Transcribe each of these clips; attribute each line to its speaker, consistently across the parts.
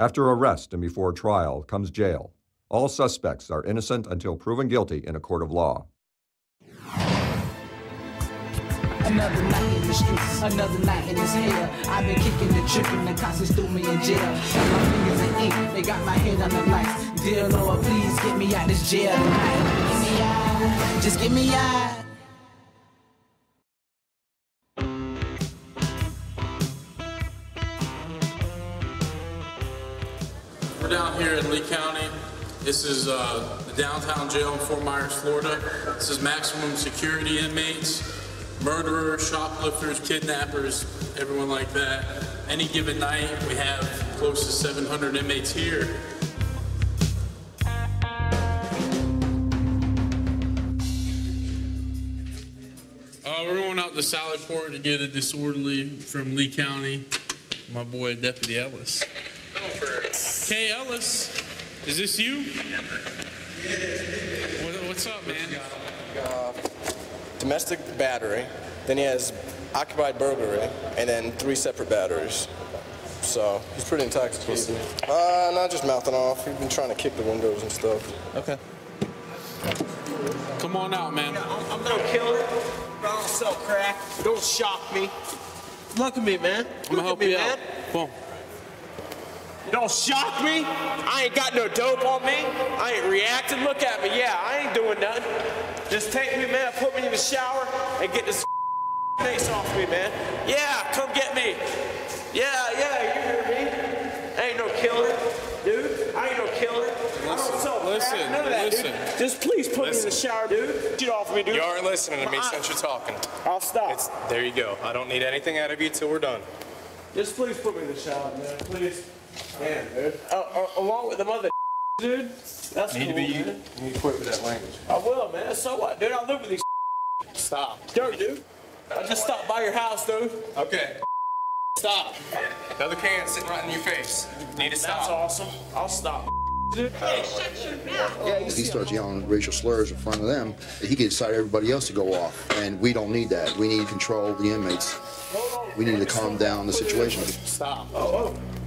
Speaker 1: After arrest and before trial comes jail. All suspects are innocent until proven guilty in a court of law.
Speaker 2: Another night in the streets, another night in. I've been kicking and tripping, the cops threw me in jail. And my fingers in ink, they got my head on the lights. Dear Lord, please get me out this jail tonight. Me out, just get me out.
Speaker 3: Here in Lee County. This is uh, the downtown jail in Fort Myers, Florida. This is maximum security inmates, murderers, shoplifters, kidnappers, everyone like that. Any given night, we have close to 700 inmates here. Uh, we're going out to Sallyport to get a disorderly from Lee County. My boy, Deputy Ellis. Kay Ellis, is this you? What, what's up, man?
Speaker 4: uh, domestic battery, then he has occupied burglary, and then three separate batteries. So he's pretty intoxicated. Uh, not just mouthing off. He's been trying to kick the windows and stuff.
Speaker 3: Okay. Come on out, man.
Speaker 5: I'm, I'm no killer. I don't sell crack. Don't shock me. Look at me, man.
Speaker 3: I'm gonna help
Speaker 5: at me,
Speaker 3: you
Speaker 5: man.
Speaker 3: out. Boom.
Speaker 5: Don't shock me. I ain't got no dope on me. I ain't reacting. Look at me. Yeah, I ain't doing nothing. Just take me, man. Put me in the shower and get this face off me, man. Yeah, come get me. Yeah, yeah, you hear me? I ain't no killer, dude. I ain't no killer.
Speaker 3: Listen,
Speaker 5: None of that,
Speaker 3: listen.
Speaker 5: dude. Just please put me in the shower, dude. Get off me, dude.
Speaker 6: You aren't listening to me
Speaker 5: I-
Speaker 6: since you're talking.
Speaker 5: I'll stop.
Speaker 6: It's, there you go. I don't need anything out of you till we're done.
Speaker 5: Just please put me in the shower, man. Please. Man, dude. Uh, uh, along with the mother, dude. That's
Speaker 6: Need
Speaker 5: cool,
Speaker 6: to be.
Speaker 5: man.
Speaker 6: You need to quit with that language.
Speaker 5: I will, man. So what, dude? I live with these.
Speaker 6: Stop.
Speaker 5: Dirt, dude. I just stopped by your house, dude.
Speaker 6: Okay.
Speaker 5: Stop.
Speaker 6: Another can sitting right in your face. Need to stop.
Speaker 5: That's awesome. I'll stop. Dude.
Speaker 7: If he starts yelling racial slurs in front of them, he can incite everybody else to go off. And we don't need that. We need to control the inmates. We need to calm down the situation.
Speaker 5: Stop. Oh, oh.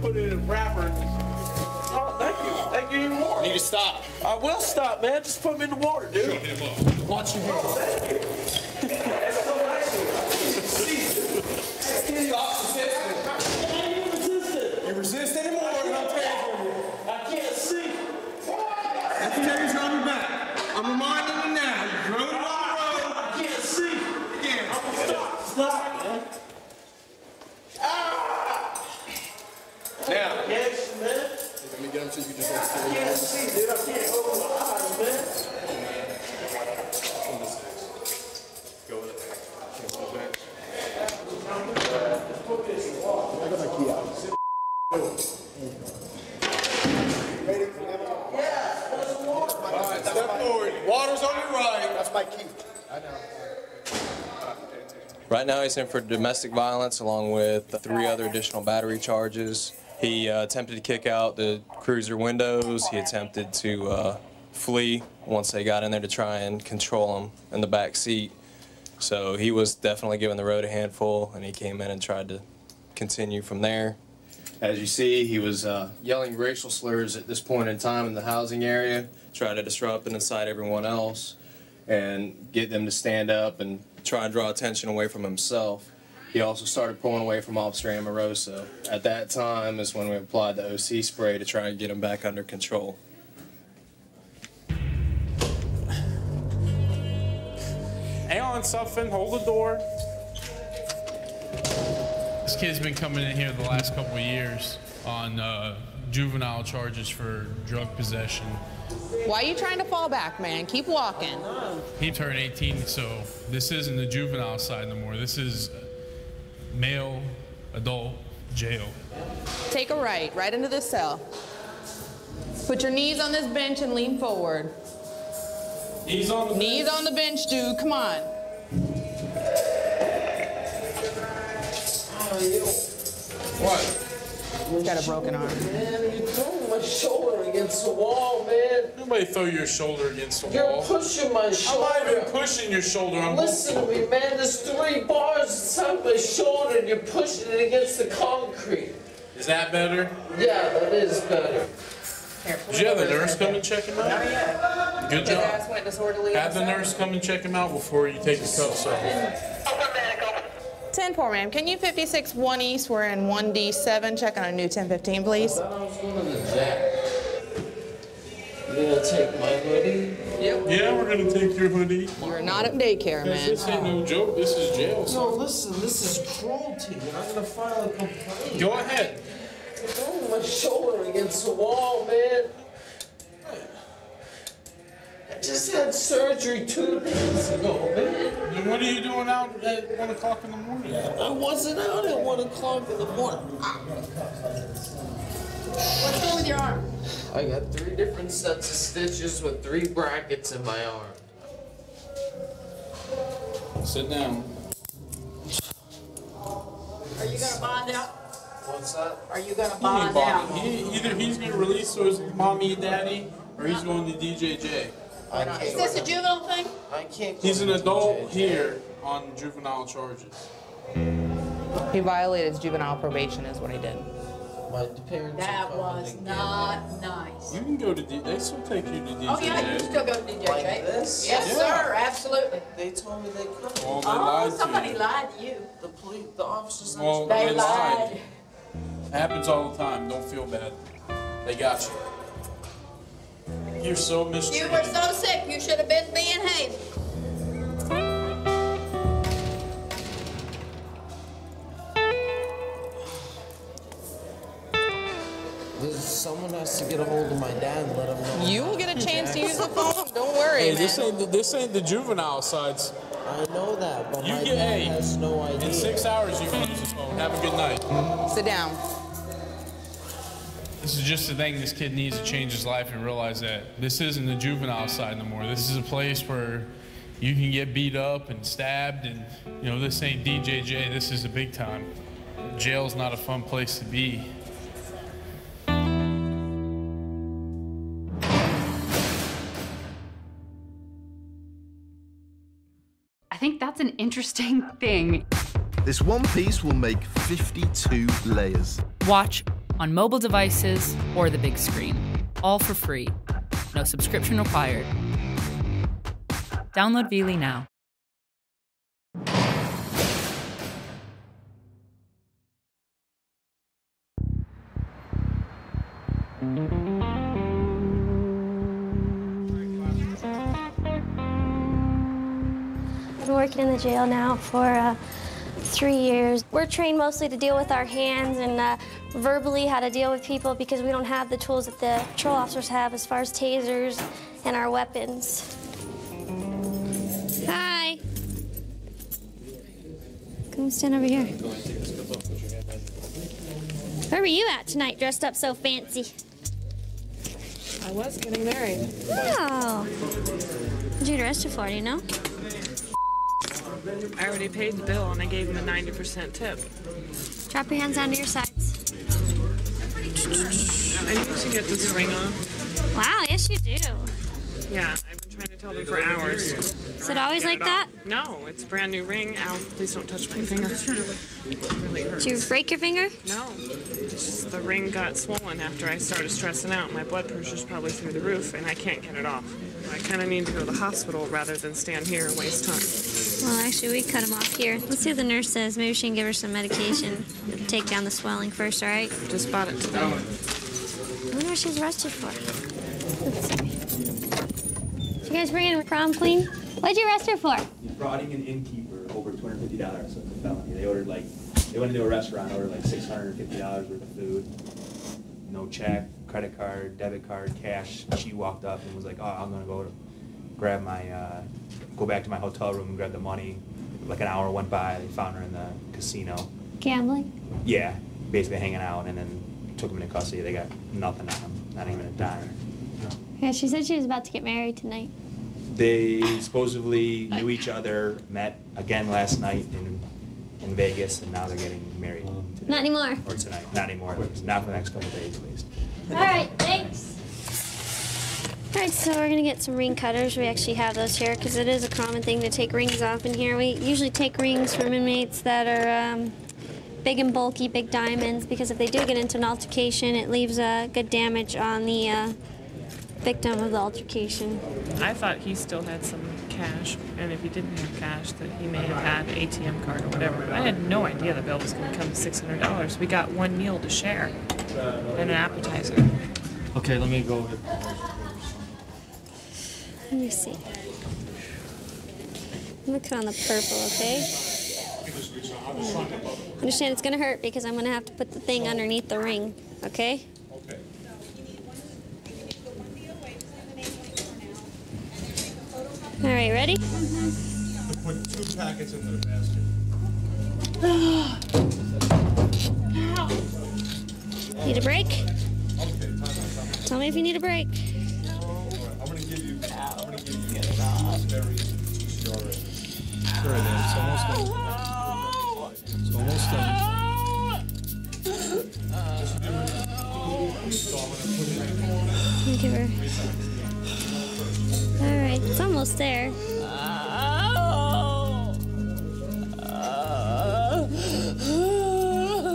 Speaker 5: Put it in a wrapper. Oh, thank you. Thank you even more.
Speaker 6: Need to stop.
Speaker 5: I will stop, man. Just put me in the water, dude. Watch your hands. Thank you. That's so nice of you.
Speaker 6: You resist anymore, and I'm taking you.
Speaker 5: I can't see.
Speaker 6: That's the taser's on your back. I'm reminding you now. You drove it on the road.
Speaker 5: I can't see.
Speaker 6: Again.
Speaker 5: Stop. Stop, man. Ah!
Speaker 6: Now.
Speaker 5: Yes, man.
Speaker 6: Let me get him so you can just like
Speaker 5: I can't see, dude. I can't open my eyes, man.
Speaker 6: Go with it. All right, step forward. Water's on your right.
Speaker 7: That's my key.
Speaker 8: Right now, he's in for domestic violence along with three other additional battery charges. He uh, attempted to kick out the cruiser windows. He attempted to uh, flee once they got in there to try and control him in the back seat. So he was definitely given the road a handful, and he came in and tried to continue from there. As you see, he was uh, yelling racial slurs at this point in time in the housing area, trying to disrupt and incite everyone else, and get them to stand up and try and draw attention away from himself. He also started pulling away from Officer Amoroso. At that time is when we applied the OC spray to try and get him back under control.
Speaker 3: Hang on, Suffin. Hold the door. This kid's been coming in here the last couple of years on uh, juvenile charges for drug possession.
Speaker 9: Why are you trying to fall back, man? Keep walking.
Speaker 3: He turned 18, so this isn't the juvenile side no more. This is male, adult jail.
Speaker 9: Take a right, right into this cell. Put your knees on this bench and lean forward.
Speaker 3: He's on the
Speaker 9: Knees on the bench, dude. Come on.
Speaker 3: What?
Speaker 9: He's got a broken arm.
Speaker 5: Man, my shoulder against the wall, man.
Speaker 3: Nobody throw your shoulder against the wall.
Speaker 5: You're pushing my shoulder.
Speaker 3: I'm
Speaker 5: shoulder.
Speaker 3: not even pushing your shoulder. I'm
Speaker 5: Listen to me, man. There's three bars inside my shoulder, and you're pushing it against the concrete.
Speaker 3: Is that better?
Speaker 5: Yeah, that is better.
Speaker 3: Did you have the nurse come and check him out? Not yet. Good
Speaker 9: His
Speaker 3: job.
Speaker 9: went disorderly.
Speaker 3: Have the nurse come and check him out before you take the cuffs off.
Speaker 9: 10 4, ma'am. Can you 56 1 East? We're in 1D7. Check on a new 1015, please.
Speaker 5: I was going to Jack. You gonna take my hoodie?
Speaker 9: Yep.
Speaker 3: Yeah, we're gonna take your hoodie.
Speaker 9: You're not at daycare, man.
Speaker 3: This ain't no joke. This is jail.
Speaker 5: No,
Speaker 3: son.
Speaker 5: listen, this is cruelty. I'm gonna file a complaint.
Speaker 3: Go ahead.
Speaker 5: I'm throwing my shoulder against the wall, man. I just had surgery two days ago, man.
Speaker 3: Then what are you doing out at one o'clock in the morning?
Speaker 5: I wasn't out at one o'clock in the morning.
Speaker 9: What's wrong with your arm?
Speaker 5: I got three different sets of stitches with three brackets in my arm.
Speaker 3: Sit down.
Speaker 10: Are you gonna bond out?
Speaker 5: What's that?
Speaker 10: Are you gonna
Speaker 3: He
Speaker 10: bond out?
Speaker 3: He, either he's gonna release his mommy and daddy, or he's uh-huh. going to DJJ.
Speaker 5: I
Speaker 10: Is
Speaker 5: can't,
Speaker 10: this a juvenile thing?
Speaker 5: I can't.
Speaker 3: He's an adult
Speaker 5: JJ.
Speaker 3: here on juvenile charges.
Speaker 9: He violated his juvenile probation, is what he did.
Speaker 5: My parents
Speaker 10: That was
Speaker 5: to get
Speaker 10: not nice.
Speaker 3: You can go to D. They still take you to DJJ.
Speaker 10: Oh, yeah, you can still go to DJJ.
Speaker 5: Like this?
Speaker 10: Yes,
Speaker 3: Yeah.
Speaker 10: sir, absolutely.
Speaker 5: They told me they couldn't.
Speaker 3: Well, they
Speaker 10: Oh,
Speaker 3: lied
Speaker 10: somebody
Speaker 3: to
Speaker 10: lied to you.
Speaker 5: The police, the officers.
Speaker 3: Well,
Speaker 10: They
Speaker 3: they lied.
Speaker 10: lied.
Speaker 3: It happens all the time. Don't feel bad. They got you. You're so
Speaker 10: You were so sick, you should have been being hated.
Speaker 5: Someone has to get a hold of my dad and let him know.
Speaker 9: You will get a chance to use the phone. Don't worry,
Speaker 3: Hey,
Speaker 9: man.
Speaker 3: this ain't the, this ain't the juvenile sides.
Speaker 5: I know that, but
Speaker 3: You
Speaker 5: my
Speaker 3: get
Speaker 5: dad
Speaker 3: a-
Speaker 5: has no idea.
Speaker 3: In six hours, you can use the phone. Have a good night.
Speaker 9: Sit down.
Speaker 3: This is just the thing this kid needs to change his life and realize that this isn't the juvenile side no more. This is a place where you can get beat up and stabbed, and you know this ain't DJJ. This is a big time. Jail's not a fun place to be.
Speaker 11: I think that's an interesting thing.
Speaker 12: This one piece will make 52 layers.
Speaker 13: Watch on mobile devices or the big screen, all for free. No subscription required. Download Veely now.
Speaker 14: I've been working in the jail now for uh, three years. We're trained mostly to deal with our hands and uh, verbally how to deal with people because we don't have the tools that the patrol officers have as far as tasers and our weapons. Hi. Come stand over here. Where were you at tonight, dressed up so fancy?
Speaker 9: I was getting married.
Speaker 14: Oh. What'd you get arrested for, do you know?
Speaker 15: I already paid the bill and I gave him a 90% tip.
Speaker 14: Drop your hands onto your sides.
Speaker 15: I need to get this ring on.
Speaker 14: Wow, yes you do.
Speaker 15: Yeah, I've been trying to tell them for hours.
Speaker 14: Is it always like that?
Speaker 15: No, it's a brand new ring. Ow, please don't touch my finger. It really.
Speaker 14: Did you break your finger?
Speaker 15: No, just the ring got swollen after I started stressing out. My blood pressure's probably through the roof and I can't get it off. I kind of need to go to the hospital rather than stand here and waste time.
Speaker 14: Well, actually, we cut him off here. Let's see what the nurse says. Maybe she can give her some medication. Take down the swelling first, all right?
Speaker 15: Just bought it today.
Speaker 14: I wonder what she's arrested for. Let's see. Did you guys bring in prom queen? What'd you arrest her for?
Speaker 16: Defrauding an innkeeper over two hundred fifty dollars, so it's a felony. They ordered like, they went into a restaurant, ordered like six hundred and fifty dollars worth of food. No check, credit card, debit card, cash. She walked up and was like, oh, I'm gonna go grab my, uh, go back to my hotel room and grab the money. Like an hour went by, they found her in the casino.
Speaker 14: Gambling.
Speaker 16: Yeah, basically hanging out, and then took him into custody. They got nothing on him, not even a dime.
Speaker 14: Yeah, she said she was about to get married tonight.
Speaker 16: They supposedly knew each other, met again last night in, in Vegas, and now they're getting married. Today.
Speaker 14: Not anymore.
Speaker 16: Or tonight. Not anymore. Not for the next couple of days, at least.
Speaker 14: All right, thanks. All right, so we're gonna get some ring cutters. We actually have those here because it is a common thing to take rings off in here. We usually take rings from inmates that are um, big and bulky, big diamonds, because if they do get into an altercation, it leaves uh, good damage on the uh, victim of the altercation.
Speaker 17: I thought he still had some cash, and if he didn't have cash, that he may have had an ATM card or whatever. I had no idea the bill was going to come to six hundred dollars. We got one meal to share and an appetizer.
Speaker 18: Okay, let me go ahead.
Speaker 14: Let me see. Look on the purple, okay? Hmm. Understand it's gonna hurt because I'm gonna have to put the thing underneath the ring, okay? All right, ready?
Speaker 19: Put two packets the basket.
Speaker 14: Need a break? Tell me if you need a break.
Speaker 19: A very it is. It's almost done. It's almost done.
Speaker 14: Give her. All right, it's almost there.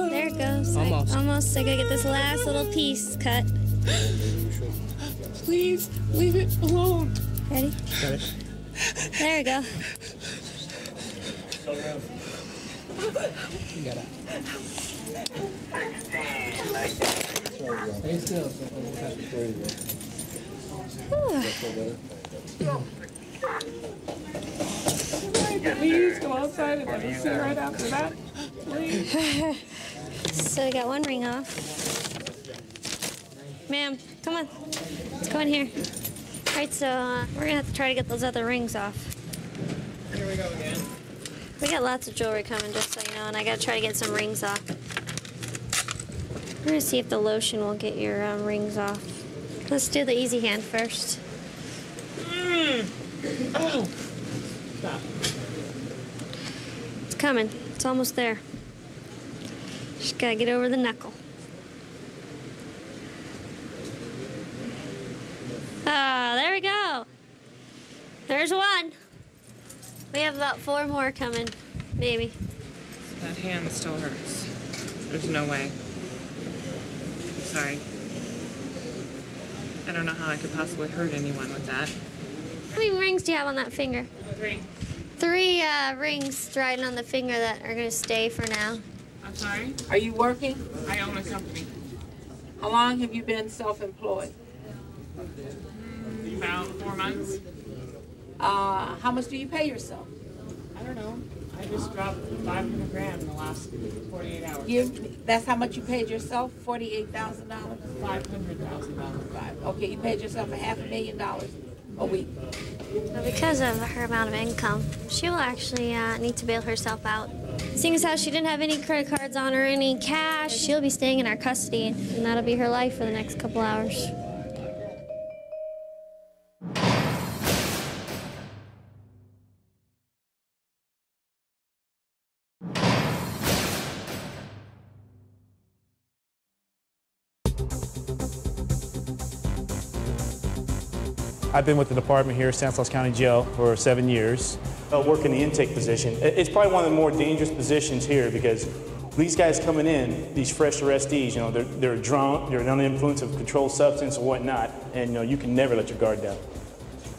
Speaker 14: There it goes.
Speaker 17: Almost.
Speaker 14: almost. I gotta get this last little piece cut.
Speaker 17: Please leave it alone.
Speaker 14: Ready?
Speaker 17: Got it.
Speaker 14: There we go.
Speaker 17: You got it.
Speaker 19: Stay still.
Speaker 17: Please go outside and let me see right after that. Please.
Speaker 14: so I got one ring off. Ma'am, come on. Let's go in here. All right, so uh, we're gonna have to try to get those other rings off.
Speaker 17: Here we go again.
Speaker 14: We got lots of jewelry coming, just so you know, and I gotta try to get some rings off. We're gonna see if the lotion will get your um, rings off. Let's do the easy hand first.
Speaker 17: Oh. Stop.
Speaker 14: It's coming. It's almost there. Just gotta get over the knuckle. Ah, there we go. There's one. We have about four more coming, maybe.
Speaker 17: That hand still hurts. There's no way. Sorry. I don't know how I could possibly hurt anyone with that.
Speaker 14: How many rings do you have on that finger?
Speaker 17: Three.
Speaker 14: Three uh, rings riding on the finger that are gonna stay for now.
Speaker 17: I'm sorry?
Speaker 20: Are you working?
Speaker 17: I own a company.
Speaker 20: How long have you been self-employed?
Speaker 17: About four months.
Speaker 20: Uh, how much do you pay yourself?
Speaker 17: I don't know. I just dropped 500 grand in the last 48 hours.
Speaker 20: Give that's how much you paid yourself? Forty-eight thousand dollars?
Speaker 17: $500,000.
Speaker 20: Okay, you paid yourself a half a million dollars a week.
Speaker 14: But because of her amount of income, she will actually uh, need to bail herself out. Seeing as how she didn't have any credit cards on her, any cash, she'll be staying in our custody, and that'll be her life for the next couple hours.
Speaker 18: I've been with the department here, San Stanislaus County Jail, for seven years. I work in the intake position. It's probably one of the more dangerous positions here because these guys coming in, these fresh arrestees, you know, they're, they're drunk, they're under the influence of controlled substance or whatnot, and you know, you can never let your guard down.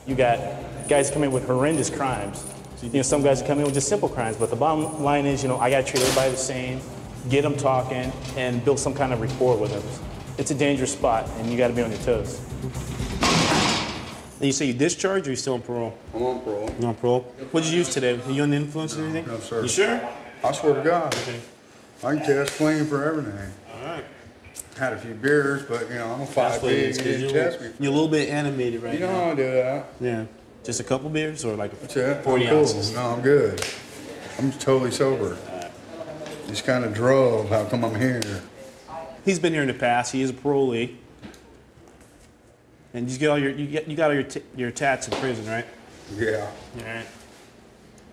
Speaker 18: You got guys come in with horrendous crimes. You know, some guys come in with just simple crimes, but the bottom line is, you know, I got to treat everybody the same, get them talking, and build some kind of rapport with them. It's a dangerous spot, and you got to be on your toes. You say you discharged or you still on parole?
Speaker 21: I'm on parole.
Speaker 18: You on parole? What did you use today? Are you on the influence or anything?
Speaker 21: No, sir.
Speaker 18: You sure?
Speaker 21: I swear to God. Okay. I can test clean for everything.
Speaker 18: All right.
Speaker 21: Had a few beers, but you know, I'm a five big. didn't
Speaker 18: you're,
Speaker 21: test me.
Speaker 18: you're a little bit animated right
Speaker 21: You know
Speaker 18: now.
Speaker 21: how I do that.
Speaker 18: Yeah. Just a couple beers or like
Speaker 21: it.
Speaker 18: 40
Speaker 21: I'm cool.
Speaker 18: ounces?
Speaker 21: No, I'm good. I'm totally sober. Just kind of drove. How come I'm here?
Speaker 18: He's been here in the past. He is a parolee. And you get all your you get you got all your t- your tats in prison, right?
Speaker 21: Yeah.
Speaker 18: All right.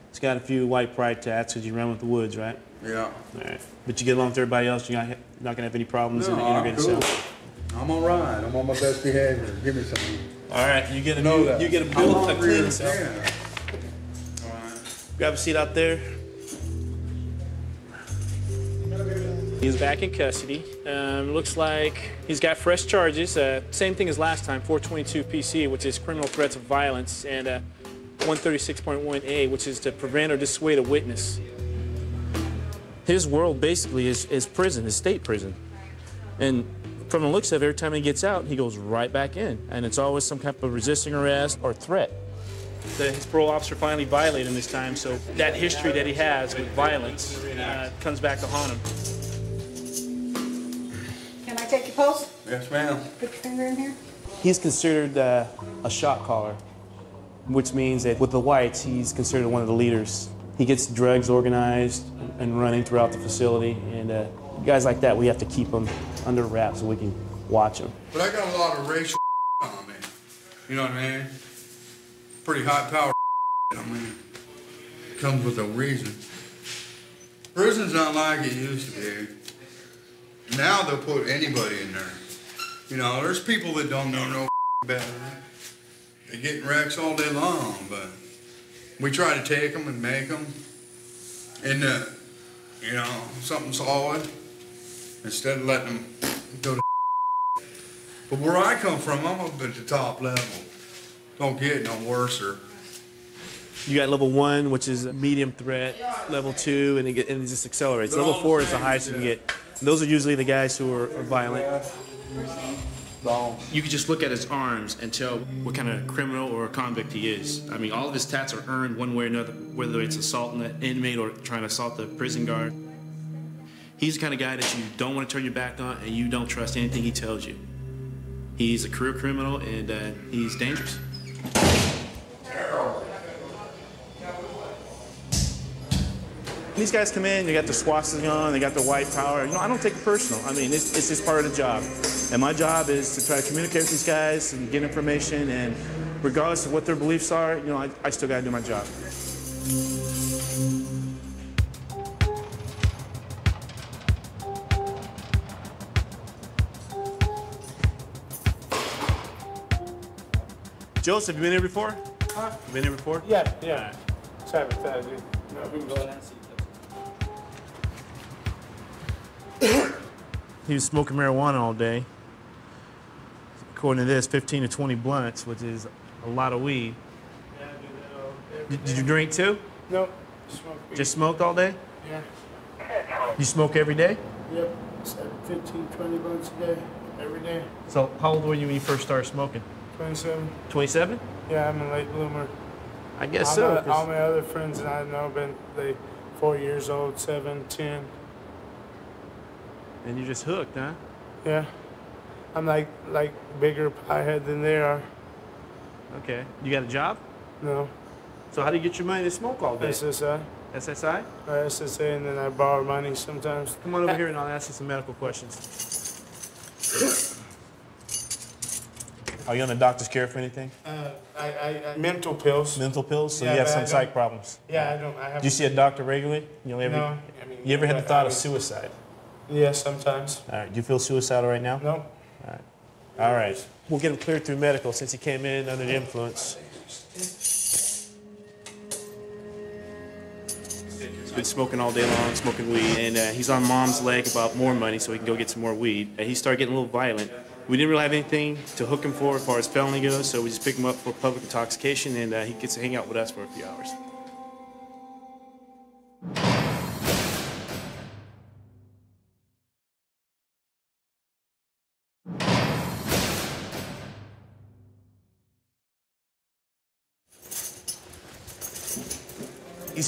Speaker 18: It's got a few white pride tats because you run with the woods, right?
Speaker 21: Yeah.
Speaker 18: All right. But you get along with everybody else. You're not, you're not gonna have any problems in
Speaker 21: No,
Speaker 18: the
Speaker 21: I'm
Speaker 18: integrated
Speaker 21: cool.
Speaker 18: cell.
Speaker 21: I'm all right. I'm on my best behavior. Give me some.
Speaker 18: All right. You get a
Speaker 21: know
Speaker 18: new,
Speaker 21: that.
Speaker 18: you get a build a clean cell.
Speaker 21: hell.
Speaker 18: Grab a seat out there. He's back in custody. Um, looks like he's got fresh charges. Uh, same thing as last time, 422 PC, which is criminal threats of violence, and uh, 136.1A, which is to prevent or dissuade a witness. His world basically is, is prison, is state prison. And from the looks of it, every time he gets out, he goes right back in. And it's always some kind of resisting arrest or threat. The, his parole officer finally violated him this time, so that history that he has with violence uh, comes back to haunt him.
Speaker 20: Pulse?
Speaker 21: Yes, ma'am.
Speaker 20: Put your finger in here.
Speaker 18: He's considered uh, a shot caller, which means that with the whites, he's considered one of the leaders. He gets drugs organized and running throughout the facility, and uh, guys like that, we have to keep them under wraps so we can watch them.
Speaker 21: But I got a lot of racial on me. You know what I mean? Pretty high power. I mean, comes with a reason. Prison's not like it used to be. Now they'll put anybody in there. You know, there's people that don't know no better. They're getting wrecks all day long, but we try to take them and make them into, you know, something solid instead of letting them go to But where I come from, I'm up at the top level. Don't get no worser.
Speaker 18: You got level one, which is a medium threat, level two, and it, get, and it just accelerates. Level four is the highest you can get. Those are usually the guys who are, are violent. You could just look at his arms and tell what kind of criminal or convict he is. I mean, all of his tats are earned one way or another, whether it's assaulting an inmate or trying to assault the prison guard. He's the kind of guy that you don't want to turn your back on and you don't trust anything he tells you. He's a career criminal and uh, he's dangerous. These guys come in, they got the swastika on, they got the white power. You know, I don't take it personal. I mean, it's, it's just part of the job. And my job is to try to communicate with these guys and get information. And regardless of what their beliefs are, you know, I, I still got to do my job. Joseph, have you been here before?
Speaker 6: Huh?
Speaker 18: You been here before?
Speaker 6: Yeah, yeah. Sabotage. No, we can go in and see.
Speaker 18: He was smoking marijuana all day. According to this, 15 to 20 blunts, which is a lot of weed. Did, did you drink too?
Speaker 6: No, smoke weed.
Speaker 18: Just smoked all day?
Speaker 6: Yeah.
Speaker 18: You smoke every day?
Speaker 6: Yep. So 15, 20 blunts a day, every day.
Speaker 18: So how old were you when you first started smoking?
Speaker 6: 27.
Speaker 18: 27?
Speaker 6: Yeah, I'm a late bloomer.
Speaker 18: I guess
Speaker 6: all
Speaker 18: so.
Speaker 6: My, all my other friends and I know have been they four years old, seven, ten.
Speaker 18: And you're just hooked, huh?
Speaker 6: Yeah. I'm like like bigger piehead than they are.
Speaker 18: Okay. You got a job?
Speaker 6: No.
Speaker 18: So how do you get your money to smoke all day?
Speaker 6: SSI.
Speaker 18: SSI?
Speaker 6: Uh, SSA, and then I borrow money sometimes.
Speaker 18: Come on over here and I'll ask you some medical questions. Are you on the doctor's care for anything?
Speaker 6: Uh, I, I, I mental pills.
Speaker 18: Mental pills? So
Speaker 6: Yeah,
Speaker 18: you have some psych problems?
Speaker 6: Yeah, I don't. I have.
Speaker 18: Do you see a doctor regularly? You know, every,
Speaker 6: No, I mean,
Speaker 18: you ever had the thought
Speaker 6: I
Speaker 18: of suicide?
Speaker 6: Yeah, sometimes.
Speaker 18: All right. Do you feel suicidal right now?
Speaker 6: No.
Speaker 18: All right. All right. We'll get him cleared through medical since he came in under the influence. He's been smoking all day long, smoking weed, and uh, he's on mom's leg about more money so he can go get some more weed. And he started getting a little violent. We didn't really have anything to hook him for as far as felony goes, so we just picked him up for public intoxication, and uh, he gets to hang out with us for a few hours.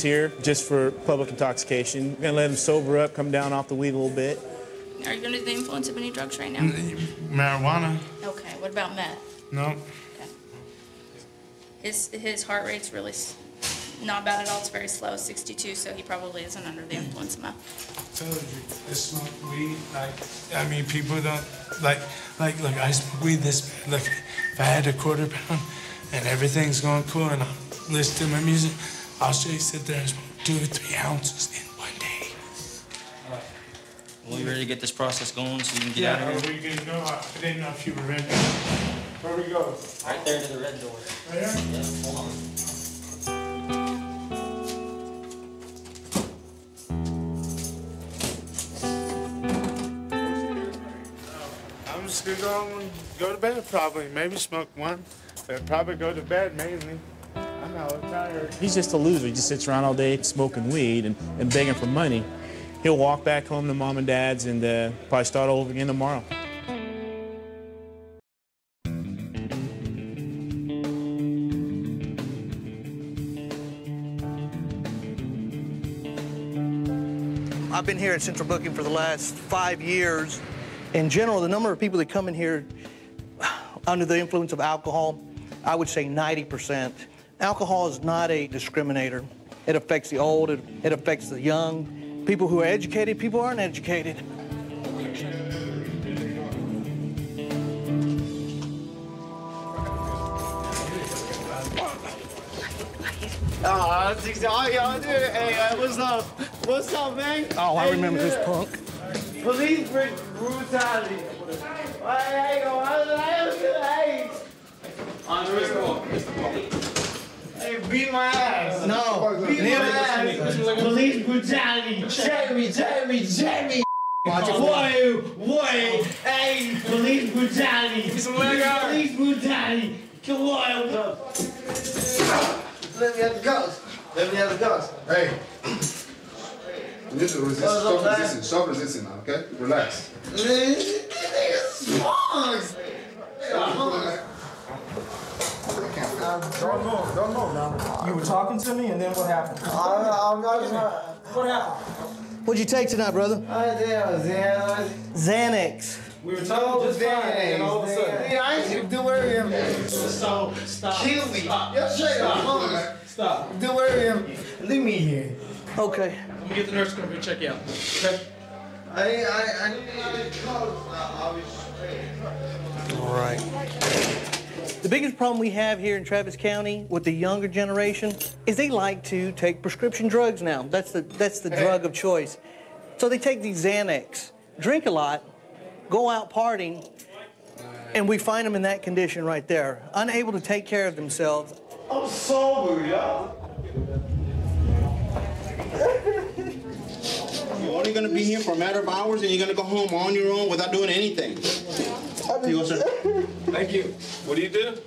Speaker 18: Here just for public intoxication. We're gonna let him sober up, come down off the weed a little bit.
Speaker 22: Are you under the influence of any drugs right now?
Speaker 6: Mm, marijuana.
Speaker 22: Okay, what about meth?
Speaker 6: No.
Speaker 22: His, his heart rate's really s- not bad at all. It's very slow, 62, so he probably isn't under the influence of meth.
Speaker 6: told you, I smoke weed. Like, I mean, people don't like, like, look, I smoke weed this bad. Look, if I had a quarter pound and everything's going cool and I listen to my music, I'll straight sit there and smoke two or three ounces in one day.
Speaker 23: We ready to get this process going so you can get
Speaker 6: yeah,
Speaker 23: out of
Speaker 6: are
Speaker 23: here?
Speaker 6: we can go? I didn't know if you were ready. Where we go?
Speaker 23: Right there to the red door.
Speaker 6: Right here?
Speaker 23: Yeah, hold on.
Speaker 6: I'm just gonna go go to bed probably. Maybe smoke one. But probably go to bed mainly. I'm hella tired.
Speaker 18: He's just a loser. He just sits around all day smoking weed and, and begging for money. He'll walk back home to mom and dad's and uh, probably start all over again tomorrow.
Speaker 24: I've been here at Central Booking for the last five years. In general, the number of people that come in here under the influence of alcohol, I would say 90%. Alcohol is not a discriminator. It affects the old, it, it affects the young, people who are educated, people who aren't educated.
Speaker 25: Oh, that's all y'all do. Hey, uh, what's up? What's up, man?
Speaker 24: Oh, I
Speaker 25: Hey,
Speaker 24: remember
Speaker 25: you
Speaker 24: this punk.
Speaker 25: Police br- brutality. Hey, hey, go, hey, hey. Hey, beat my ass.
Speaker 24: No.
Speaker 25: Beat my ass.
Speaker 24: listen to me.
Speaker 25: Police brutality. Jamie, Jamie, Jamie.
Speaker 24: Watch it.
Speaker 25: Whoa, whoa, hey, police brutality. Police brutality. Come on. Let me have the guns. Let me have the guns.
Speaker 7: Hey. You need to resist. Stop resisting. Stop resisting now, okay? Relax.
Speaker 25: Don't move, don't move now. You were talking to me and then what happened? I'm not, what happened?
Speaker 24: What'd you take tonight, brother?
Speaker 25: I did, Xanax.
Speaker 24: Xanax.
Speaker 25: We were talking just fine, and all of a sudden. Yeah, I ain't do worry him. So, stop. Kill me. Stop. Yeah, shut up. Stop. Do worry him. Leave me here.
Speaker 24: Okay.
Speaker 18: Let me get the nurse to come here and check you out. Okay?
Speaker 25: I, I, I need to I was
Speaker 24: All right. The biggest problem we have here in Travis County with the younger generation is they like to take prescription drugs now. That's the that's the drug of choice. So they take these Xanax, drink a lot, go out partying, and we find them in that condition right there, unable to take care of themselves.
Speaker 25: I'm sober, y'all.
Speaker 19: You're only gonna be here for a matter of hours and you're gonna go home on your own without doing anything. Here you go.
Speaker 5: Thank you. What do you do?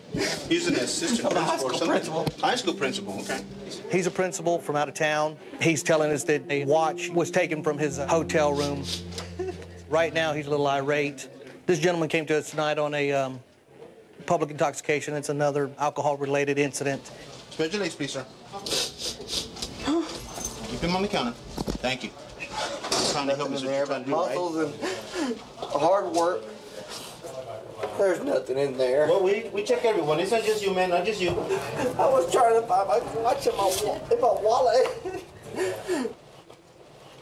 Speaker 19: He's an assistant
Speaker 24: I'm a high
Speaker 19: principal or
Speaker 24: school principal.
Speaker 19: High school principal, okay.
Speaker 24: He's a principal from out of town. He's telling us that a watch was taken from his hotel room. Right now, he's a little irate. This gentleman came to us tonight on a um, public intoxication. It's another alcohol-related incident.
Speaker 19: Spread your legs, please, sir. Keep him on the counter. Thank you. Trying to help us with what you're trying to do, right?
Speaker 25: Muscles and hard work. There's nothing in there.
Speaker 19: Well, we, we check everyone. It's not just you, man. Not just you.
Speaker 25: I was trying to find my watch in my, in my wallet.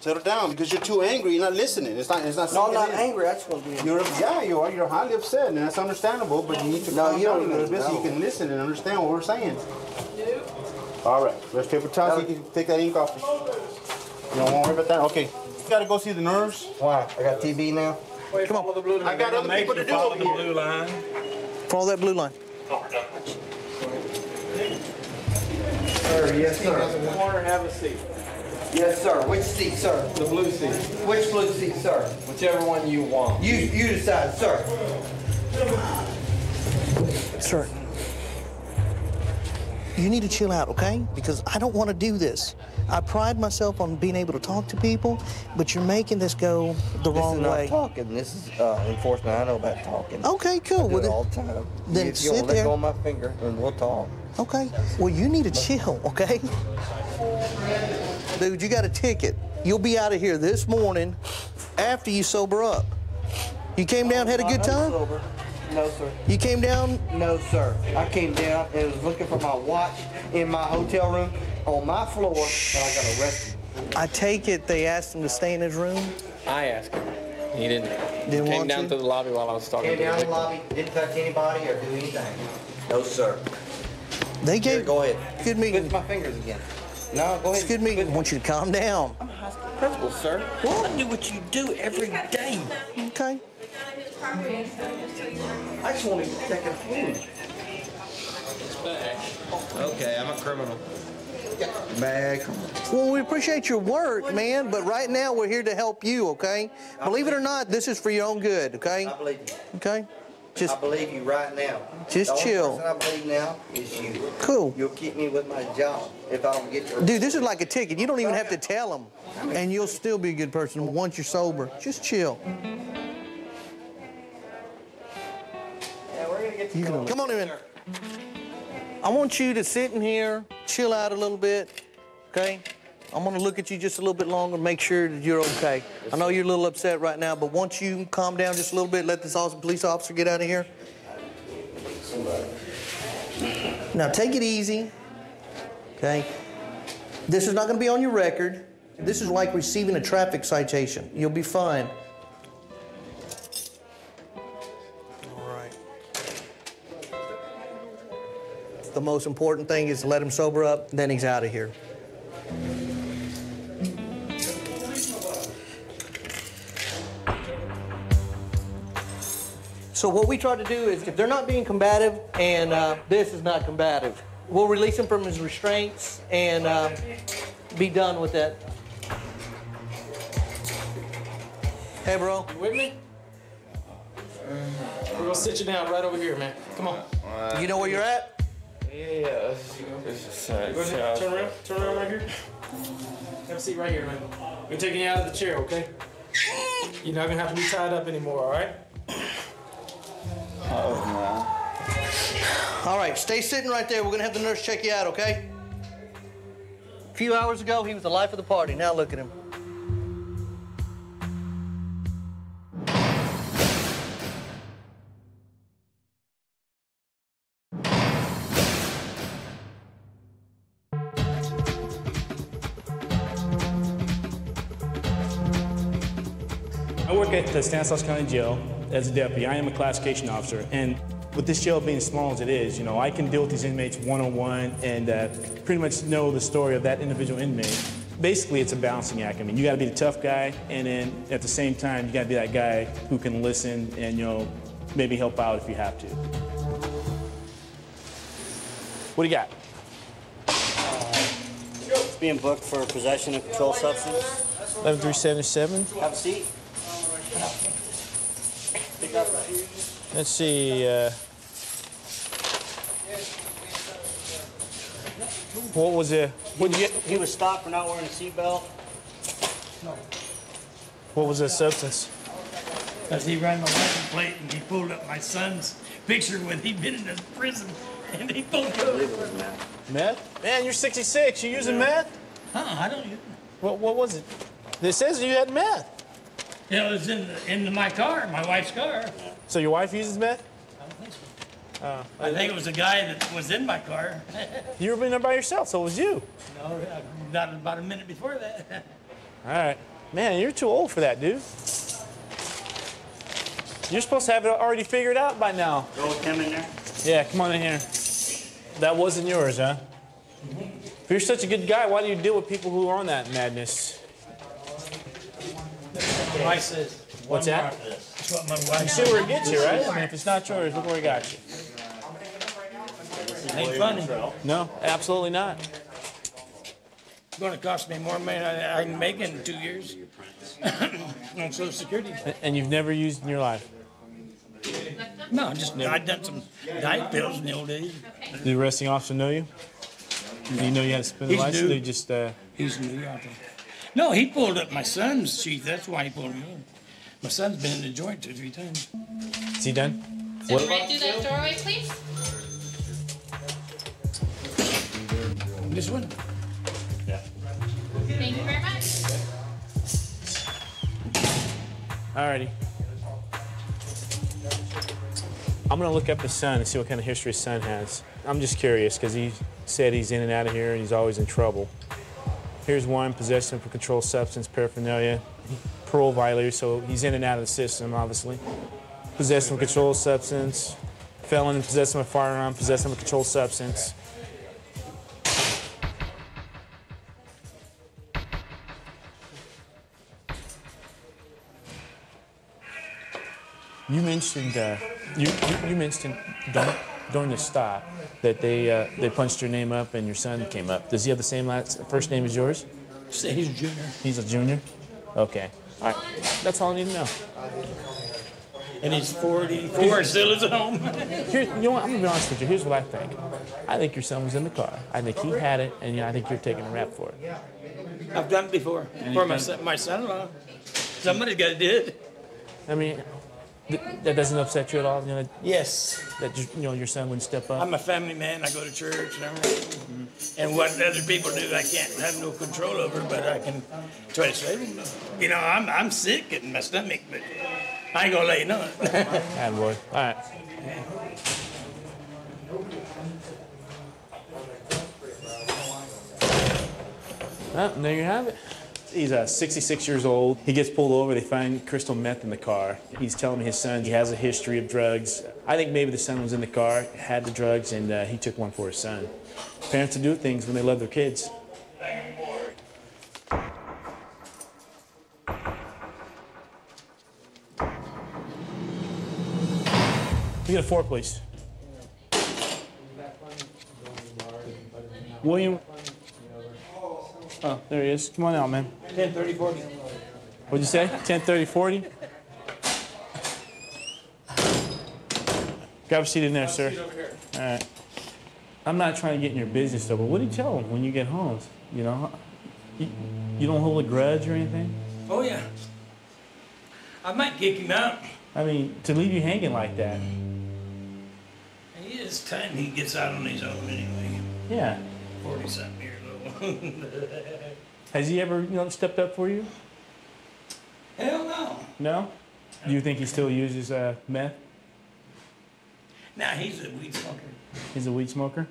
Speaker 19: Settle down because you're too angry. You're not listening. It's not. It's not.
Speaker 25: No, I'm not
Speaker 19: in.
Speaker 25: angry. I just want to be.
Speaker 19: You're yeah, you are. You're highly upset, and that's understandable. But you need to
Speaker 25: No,
Speaker 19: calm
Speaker 25: you don't
Speaker 19: down a little
Speaker 25: even
Speaker 19: bit so you can listen and understand what we're saying. All right, let's paper towel. So you can take that ink off. You don't want to worry about that. Okay, you gotta go see the nurse.
Speaker 25: Why? I got TB now.
Speaker 24: Come on.
Speaker 19: I got other people to do over here.
Speaker 5: line.
Speaker 24: Follow that blue line.
Speaker 25: Sir, yes, sir.
Speaker 5: Corner, have a seat.
Speaker 25: Yes, sir. Which seat, sir?
Speaker 5: The blue seat.
Speaker 25: Which blue seat, sir?
Speaker 5: Whichever one you want.
Speaker 25: You, you decide, sir.
Speaker 24: Sir, you need to chill out, okay? Because I don't want to do this. I pride myself on being able to talk to people, but you're making this go the
Speaker 25: This
Speaker 24: wrong
Speaker 25: is not
Speaker 24: way.
Speaker 25: talking. This is uh, enforcement. I know about talking.
Speaker 24: Okay, cool.
Speaker 25: I do
Speaker 24: Well,
Speaker 25: it all the time.
Speaker 24: then
Speaker 25: if you
Speaker 24: sit
Speaker 25: let go of my finger, and we'll talk.
Speaker 24: Okay. Well, you need to chill, okay? Dude, you got a ticket. You'll be out of here this morning after you sober up. You came down, had a good
Speaker 25: I'm
Speaker 24: time?
Speaker 25: Sober. No, sir.
Speaker 24: You came down?
Speaker 25: No, sir. I came down and was looking for my watch in my hotel room on my floor, and I got arrested.
Speaker 24: I take it they asked him to stay in his room?
Speaker 5: I asked him. He didn't.
Speaker 24: Didn't
Speaker 5: came
Speaker 24: want
Speaker 5: down
Speaker 24: to?
Speaker 5: to the lobby while I was talking
Speaker 25: Came
Speaker 5: to
Speaker 25: down
Speaker 5: the
Speaker 25: the lobby, didn't touch anybody or do anything. No, sir.
Speaker 24: They
Speaker 25: Here,
Speaker 24: gave
Speaker 25: go ahead.
Speaker 24: good meeting.
Speaker 25: Lift my fingers again. No, go
Speaker 24: It's
Speaker 25: ahead.
Speaker 24: good meeting. I want you to calm down.
Speaker 25: I'm a high school principal, sir. I do what you do every day.
Speaker 24: Okay.
Speaker 25: I just want to take a food.
Speaker 19: Okay, I'm a criminal.
Speaker 25: Man.
Speaker 24: Well, we appreciate your work, man, but right now we're here to help you, okay? Believe it or not, this is for your own good, okay?
Speaker 25: I believe you.
Speaker 24: Okay? Just
Speaker 25: I believe you right now.
Speaker 24: Just
Speaker 25: the only
Speaker 24: chill.
Speaker 25: person I believe now is you.
Speaker 24: Cool.
Speaker 25: You'll keep me with my job if I don't get the
Speaker 24: Dude, this is like a ticket. You don't even have to tell them, and you'll still be a good person once you're sober. Just chill.
Speaker 25: Gonna get
Speaker 24: You can, come on in. I want you to sit in here, chill out a little bit, okay? I'm gonna look at you just a little bit longer, make sure that you're okay. I know you're a little upset right now, but once you calm down just a little bit, let this awesome police officer get out of here. Now take it easy, okay? This is not gonna be on your record. This is like receiving a traffic citation. You'll be fine. The most important thing is to let him sober up, then he's out of here. So what we try to do is, if they're not being combative, and uh, this is not combative, we'll release him from his restraints and uh, be done with that. Hey, bro.
Speaker 26: You with me? We're gonna sit you down right over here, man. Come on.
Speaker 24: You know where you're at?
Speaker 26: Yeah. Go ahead, turn around. Turn around right here. Have a seat right here, man. We're taking you out of the chair, okay? You're not gonna have to be tied up anymore, all right?
Speaker 24: All right, stay sitting right there. We're gonna have the nurse check you out, okay? A few hours ago, he was the life of the party. Now look at him.
Speaker 18: The Stanislaus County Jail as a deputy. I am a classification officer, and with this jail being small as it is, you know, I can deal with these inmates one-on-one and uh, pretty much know the story of that individual inmate. Basically, it's a balancing act. I mean, you got to be the tough guy, and then at the same time, you got to be that guy who can listen and you know maybe help out if you have to. What do you got?
Speaker 27: It's being booked for possession of controlled substance.
Speaker 18: 11377.
Speaker 27: Have a seat.
Speaker 18: Let's see. Uh, what was it? What did you get?
Speaker 27: He was stopped for not wearing a seatbelt.
Speaker 18: What was that substance?
Speaker 28: Because he ran the license plate and he pulled up my son's picture when he'd been in his prison and he pulled up.
Speaker 18: Meth? Man, you're 66. You using meth?
Speaker 28: Huh, I don't use
Speaker 18: What, what was it? It says you had meth.
Speaker 28: It was in, the, in my car, my wife's car.
Speaker 18: So your wife uses meth? I don't think so. Oh.
Speaker 28: I think it was the guy that was in my car.
Speaker 18: You were being there by yourself, so it was you.
Speaker 28: no, uh, not about a minute before that.
Speaker 18: All right. Man, you're too old for that, dude. You're supposed to have it already figured out by now.
Speaker 27: Go with him in there.
Speaker 18: Yeah, come on in here. That wasn't yours, huh? If you're such a good guy, why do you deal with people who are on that madness?
Speaker 28: My wife says.
Speaker 18: What's that?
Speaker 28: That's what my wife
Speaker 18: You see where it gets you, right? I mean, if it's not yours, look where it got you.
Speaker 28: Ain't funny.
Speaker 18: No, absolutely not.
Speaker 28: It's going to cost me more money than I can make in two years on Social Security.
Speaker 18: And you've never used in your life.
Speaker 28: No, I just I'd done some diet pills in the old days.
Speaker 18: Did the arresting officer know you? Do you know you had to suspend the
Speaker 28: He's
Speaker 18: license?
Speaker 28: new.
Speaker 18: They just uh,
Speaker 28: He's new out there. No, he pulled up my son's sheath. That's why he pulled me over. My son's been in the joint two, three times.
Speaker 18: is he done?
Speaker 22: So right through that doorway, please.
Speaker 28: This one? Yeah.
Speaker 22: Thank you very much.
Speaker 18: Alrighty. I'm gonna look up his son and see what kind of history his son has. I'm just curious because he said he's in and out of here and he's always in trouble. Here's one possession of controlled substance, paraphernalia, parole violator, so he's in and out of the system, obviously. Possession of controlled substance, felon in possession of a firearm, possession of a controlled substance. You mentioned uh, you, you you mentioned don't during the stop that they uh, they punched your name up and your son came up. Does he have the same last first name as yours?
Speaker 28: He's a junior.
Speaker 18: He's a junior. Okay. All right. That's all I need to know.
Speaker 28: And he's 44 and still is at home.
Speaker 18: Here, you know what? I'm gonna be honest with you. Here's what I think. I think your son was in the car. I think he had it, and you know, I think you're taking a rap for it.
Speaker 28: I've done it before for my son, my son-in-law. Somebody's got to do it.
Speaker 18: I mean, th- that doesn't upset you at all. You know,
Speaker 28: Yes.
Speaker 18: that you know your son wouldn't step up.
Speaker 28: I'm a family man. I go to church and everything. Mm-hmm. And what other people do, I can't have no control over, but I can try to save them. You know, I'm, I'm sick in my stomach, but I ain't gonna let you know.
Speaker 18: Attaboy. All right. Well, there you have it. He's uh, 66 years old. He gets pulled over. They find crystal meth in the car. He's telling me his son he has a history of drugs. I think maybe the son was in the car, had the drugs, and uh, he took one for his son. Parents do things when they love their kids. We get a four, please. William. Oh, there he is. Come on out, man.
Speaker 28: 10, 30, 40.
Speaker 18: What'd you say? 10, 30, 40? Grab a seat in there, sir. All right. I'm not trying to get in your business, though, but what do you tell them when you get home? You know, you, you don't hold a grudge or anything?
Speaker 28: Oh, yeah. I might kick him out.
Speaker 18: I mean, to leave you hanging like that.
Speaker 28: It's time he gets out on his own anyway.
Speaker 18: Yeah.
Speaker 28: 40 something years old.
Speaker 18: Has he ever, you know, stepped up for you?
Speaker 28: Hell no.
Speaker 18: No? Do you think he still uses uh, meth?
Speaker 28: Now he's a weed smoker.
Speaker 18: He's a weed smoker?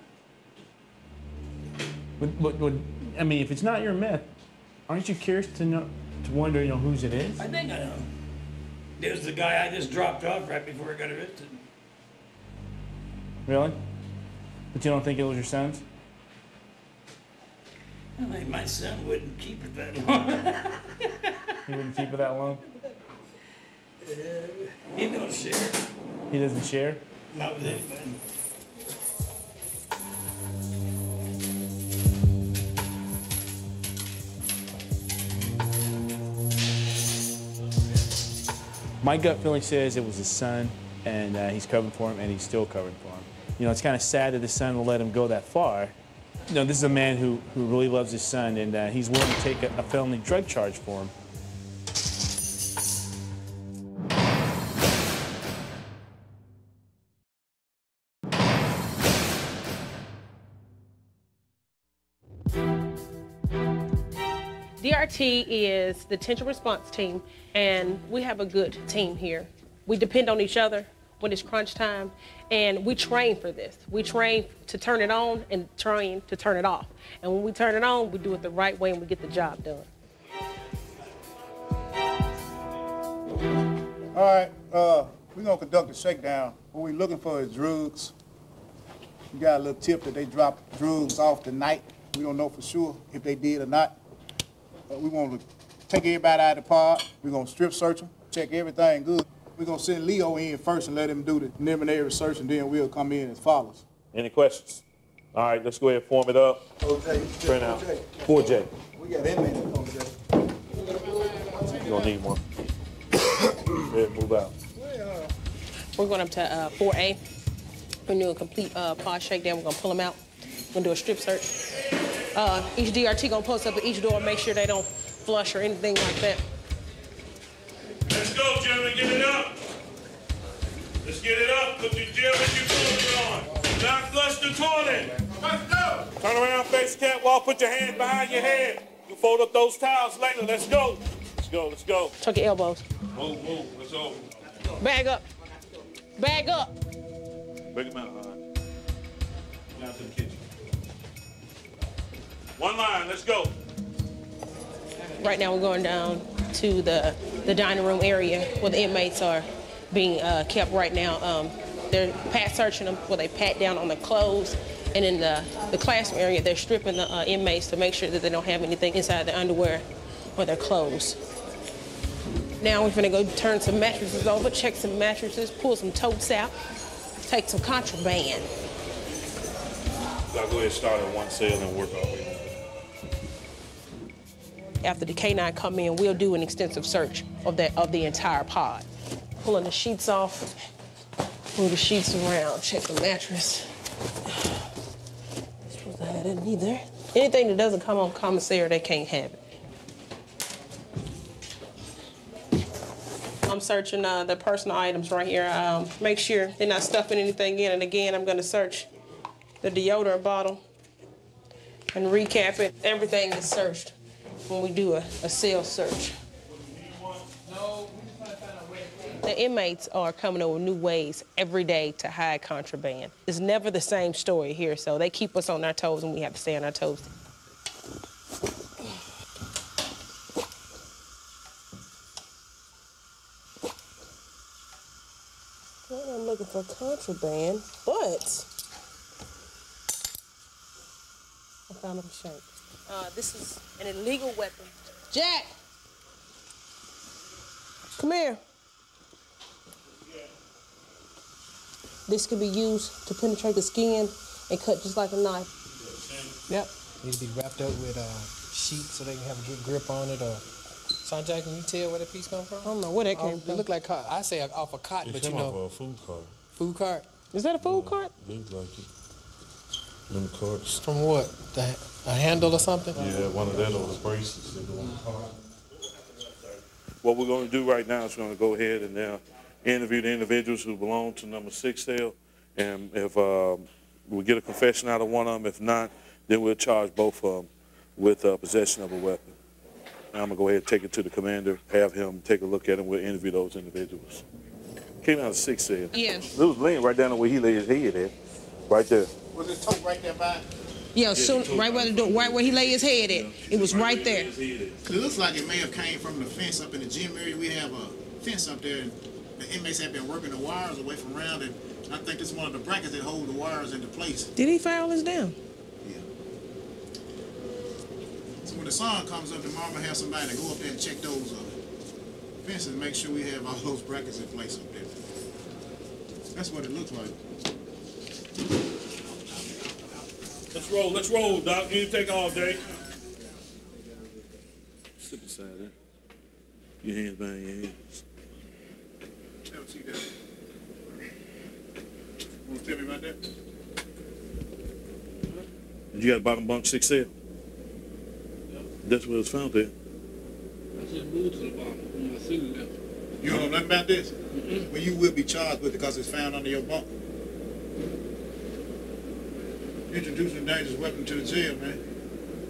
Speaker 18: Would, would, would, I mean, if it's not your meth, aren't you curious to know, to wonder, you know, whose it is?
Speaker 28: I think I know. There's the guy I just dropped off right before I got arrested.
Speaker 18: Really? But you don't think it was your son's?
Speaker 28: I think my son wouldn't keep it that long.
Speaker 18: He wouldn't keep it that long?
Speaker 28: he don't share.
Speaker 18: He doesn't share?
Speaker 28: Not with anybody.
Speaker 18: My gut feeling says it was his son, and uh, he's covering for him, and he's still covering for him. You know, it's kind of sad that his son will let him go that far. You know, this is a man who, who really loves his son, and uh, he's willing to take a, a felony drug charge for him.
Speaker 29: DRT is the detention response team, and we have a good team here. We depend on each other when it's crunch time, and we train for this. We train to turn it on and train to turn it off. And when we turn it on, we do it the right way and we get the job done.
Speaker 30: All right, uh, we're gonna conduct a shakedown. What we're looking for is drugs. We got a little tip that they dropped drugs off tonight. We don't know for sure if they did or not. Uh, we want to take everybody out of the pod. We're gonna strip search them, check everything good. We're gonna send Leo in first and let him do the preliminary research, and then we'll come in as follows.
Speaker 31: Any questions? All right, let's go ahead and form it up.
Speaker 30: OJ,
Speaker 31: Print out. 4J.
Speaker 30: We got inmates on OJ.
Speaker 31: You're gonna need one. Go ahead, move out.
Speaker 29: We're going up to uh, 4A. We're going to do a complete uh, pod shakedown. We're gonna pull them out. We're gonna do a strip search. Uh, each DRT gonna post up at each door, and make sure they don't flush or anything like that.
Speaker 31: 220. Let's go. Turn around, face catwalk, put your hand behind your head. You fold up those towels later. Let's go. Let's go, let's go.
Speaker 29: Tuck your elbows.
Speaker 31: Move, move, let's go.
Speaker 29: Bag up. Bag up.
Speaker 31: Bring him out. Down to the kitchen. One line, let's go.
Speaker 29: Right now we're going down to the, the dining room area where the inmates are being uh, kept right now. Um, they're pat searching them where they pat down on the clothes. And in the, the classroom area, they're stripping the uh, inmates to make sure that they don't have anything inside their underwear or their clothes. Now we're gonna go turn some mattresses over, check some mattresses, pull some totes out, take some contraband.
Speaker 31: I'll go ahead and start at one cell and work our way.
Speaker 29: After the K-9 come in, we'll do an extensive search of that of the entire pod. Pulling the sheets off, move the sheets around, check the mattress. Supposed to have that either. Anything that doesn't come on commissary, they can't have it. I'm searching uh, the personal items right here. Um, make sure they're not stuffing anything in. And again, I'm going to search the deodorant bottle and recap it. Everything is searched when we do a, a cell search. The inmates are coming up with new ways every day to hide contraband. It's never the same story here, so they keep us on our toes and we have to stay on our toes. Well, I'm looking for contraband, but I found a shank. Uh, this is an illegal weapon. Jack, come here. This could be used to penetrate the skin and cut just like a knife.
Speaker 26: Yep. Need to be wrapped up with uh, sheet so they can have a good grip on it. Or Sanjay, can you tell where that piece come from? I
Speaker 29: don't know where that came from.
Speaker 26: It
Speaker 29: from.
Speaker 26: look like cotton. I say off a cotton,
Speaker 31: It
Speaker 26: but you
Speaker 31: came
Speaker 26: know,
Speaker 31: off a food cart.
Speaker 26: food cart.
Speaker 29: Is that a food cart?
Speaker 31: Looks like it. Them carts.
Speaker 26: From what? The, a handle or something?
Speaker 31: Yeah, one of them was braces. that go on the cart. What we're gonna do right now is gonna go ahead and now interview the individuals who belong to number six cell. And if, um, we get a confession out of one of them, if not, then we'll charge both of them with, uh, possession of a weapon. And I'm gonna go ahead and take it to the commander, have him take a look at it, we'll interview those individuals. Came out of six cell.
Speaker 29: Yes.
Speaker 31: It was laying right down where he laid his head at, right there.
Speaker 30: Was it tote right there by?
Speaker 29: Yeah, soon, right where the door, right where he lay his head at. It was right there.
Speaker 30: It looks like it may have came from the fence up in the gym area. We have a fence up there. And The inmates have been working the wires away from around and I think this is one of the brackets that hold the wires into place.
Speaker 29: Did he file this down? Yeah.
Speaker 30: So when the sun comes up tomorrow, I'm gonna have somebody to go up there and check those uh, fences and make sure we have all those brackets in place up there. That's what it looks like.
Speaker 31: Let's roll, let's roll, Doc. You take all day. Sit beside that. Your hands behind your hands.
Speaker 30: Never see that. Want to tell me about that?
Speaker 31: You got bottom bunk six cell? That's where it's found at.
Speaker 30: I just moved to the bottom. I see that. You don't know nothing about this? Well, you will be charged with it because it's found under your bunk. Introducing a dangerous weapon to the jail, man.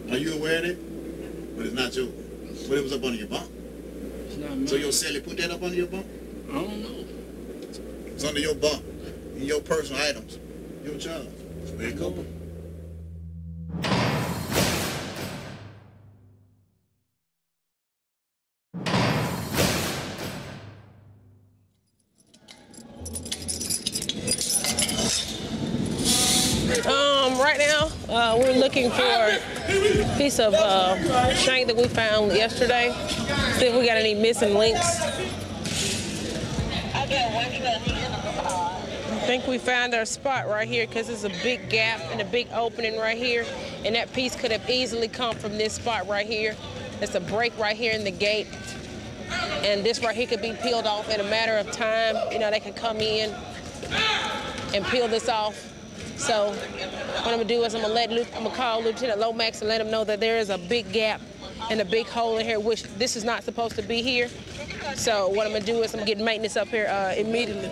Speaker 30: Are you aware of that? But it's not yours. But it was up under your bunk.
Speaker 25: It's not mine.
Speaker 30: So your cellie put that up under your bunk?
Speaker 25: I don't know.
Speaker 30: It's under your bunk. In your personal items. Your charge. There you go.
Speaker 29: Um, right now, uh, we're looking for a piece of uh, shank that we found yesterday. See if we got any missing links. Think we found our spot right here because there's a big gap and a big opening right here. And that piece could have easily come from this spot right here. There's a break right here in the gate. And this right here could be peeled off in a matter of time. You know, they can come in and peel this off. So what I'm gonna do is I'm gonna let Lu- I'm gonna call Lieutenant Lomax and let him know that there is a big gap and a big hole in here, which this is not supposed to be here. So what I'm gonna do is I'm gonna get maintenance up here uh, immediately.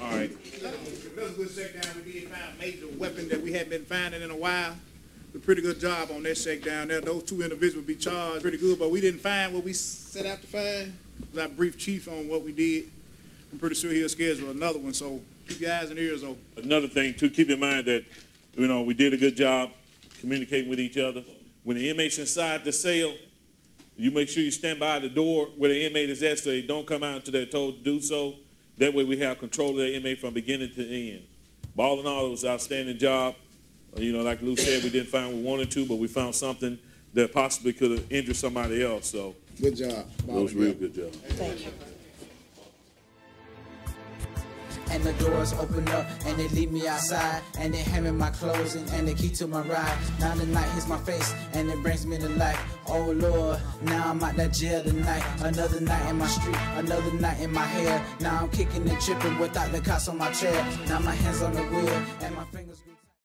Speaker 30: All right. Another good shakedown, we did find major weapon that we hadn't been finding in a while. A pretty good job on that shakedown there. Those two individuals would be charged pretty good, but we didn't find what we set out to find. I briefed Chief on what we did. I'm pretty sure he'll schedule another one, so keep your eyes and ears open.
Speaker 31: Another thing too, keep in mind that, you know, we did a good job communicating with each other. When the inmate's inside the cell, you make sure you stand by the door where the inmate is at so they don't come out until they're told to do so. That way we have control of the inmate from beginning to end. But all in all, it was an outstanding job. Uh, You know, like Lou said, we didn't find what we wanted to, but we found something that possibly could have injured somebody else, so.
Speaker 30: Good job.
Speaker 31: That was a real good job.
Speaker 29: Thank you.
Speaker 32: And the doors open up and they leave me outside and they hand me my clothes and, and the key to my ride. Now the night hits my face and it brings me to life. Oh Lord, now I'm out that jail tonight. Another night in my street, another night in my hair. Now I'm kicking and tripping without the cops on my chair. Now my hands on the wheel and my fingers.